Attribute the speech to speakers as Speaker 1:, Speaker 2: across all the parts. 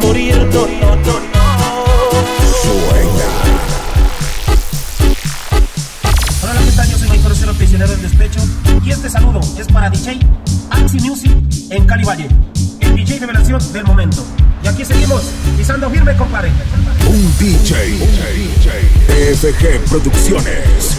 Speaker 1: morir, no, no, no, no. Hola, ¿qué tal? Yo soy prisionero del despecho. Y este saludo es para DJ Axi Music en Cali Valle, el DJ de revelación del momento. Y aquí seguimos, pisando firme, compadre.
Speaker 2: Un DJ, un DJ, FG Producciones.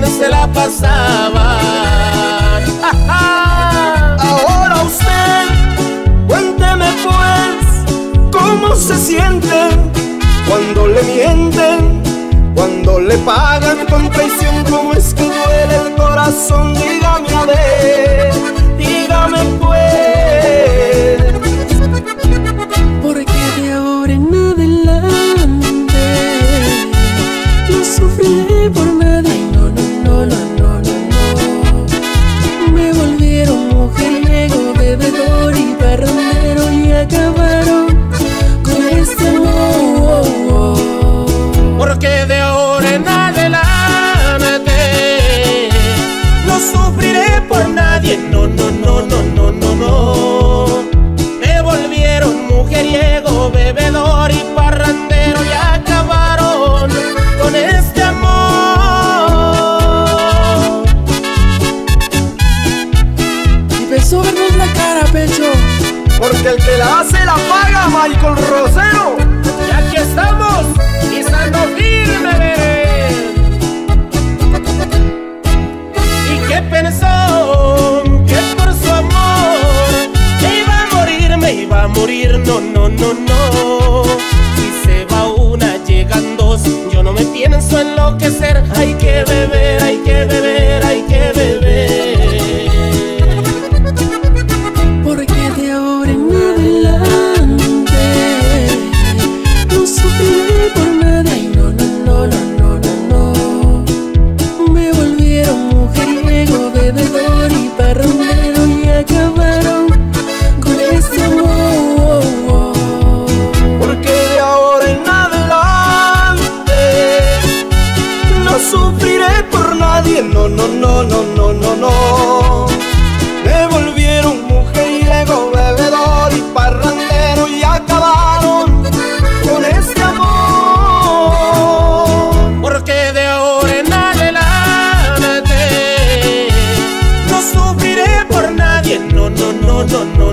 Speaker 1: la pasaba
Speaker 3: Ahora usted, cuénteme pues, cómo se siente cuando le mienten, cuando le pagan con traición, cómo es
Speaker 1: por nadie, no, no, no, no, no, no, no. Me volvieron mujeriego, bebedor y parrandero y acabaron con este
Speaker 3: Porque el que la hace la paga, Michael Rosero. No, no, no, no, no, no, no. Me volvieron mujeriego, bebedor y parrandero y acabaron con este amor.
Speaker 1: Porque de ahora en adelante no sufriré por nadie, no, no, no, no, no, no.